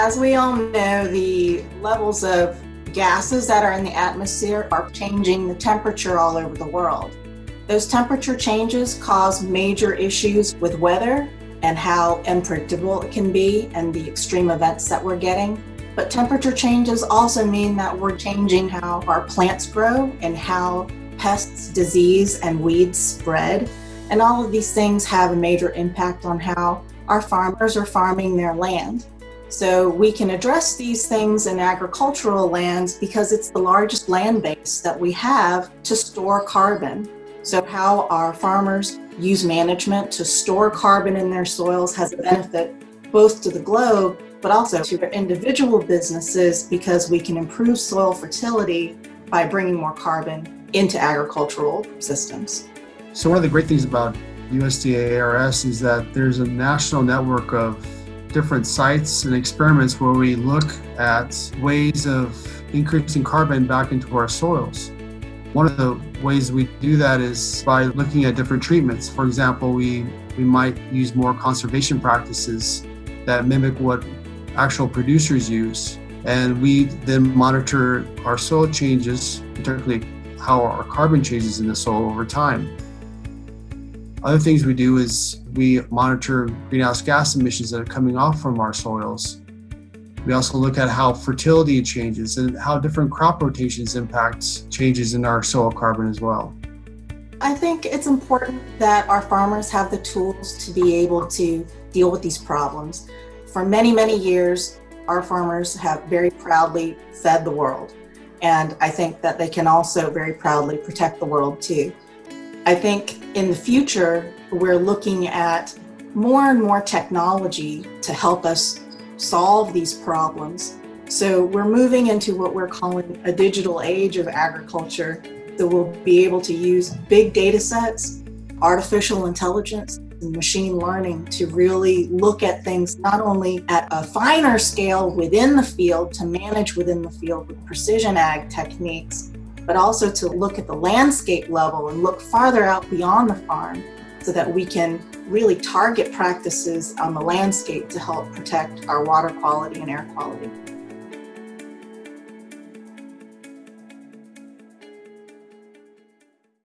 As we all know, the levels of gases that are in the atmosphere are changing the temperature all over the world. Those temperature changes cause major issues with weather and how unpredictable it can be and the extreme events that we're getting. But temperature changes also mean that we're changing how our plants grow and how pests, disease, and weeds spread. And all of these things have a major impact on how our farmers are farming their land. So we can address these things in agricultural lands because it's the largest land base that we have to store carbon. So, how our farmers use management to store carbon in their soils has a benefit both to the globe, but also to their individual businesses because we can improve soil fertility by bringing more carbon into agricultural systems. So, one of the great things about USDA ARS is that there's a national network of different sites and experiments where we look at ways of increasing carbon back into our soils. One of the ways we do that is by looking at different treatments. For example, we, we might use more conservation practices that mimic what actual producers use. And we then monitor our soil changes, particularly how our carbon changes in the soil over time. Other things we do is we monitor greenhouse gas emissions that are coming off from our soils. We also look at how fertility changes and how different crop rotations impact changes in our soil carbon as well. I think it's important that our farmers have the tools to be able to deal with these problems. For many, many years, our farmers have very proudly fed the world. And I think that they can also very proudly protect the world too. I think in the future, we're looking at more and more technology to help us solve these problems. So we're moving into what we're calling a digital age of agriculture that will be able to use big data sets, artificial intelligence, and machine learning to really look at things not only at a finer scale within the field to manage within the field with precision ag techniques, but also to look at the landscape level and look farther out beyond the farm so that we can really target practices on the landscape to help protect our water quality and air quality.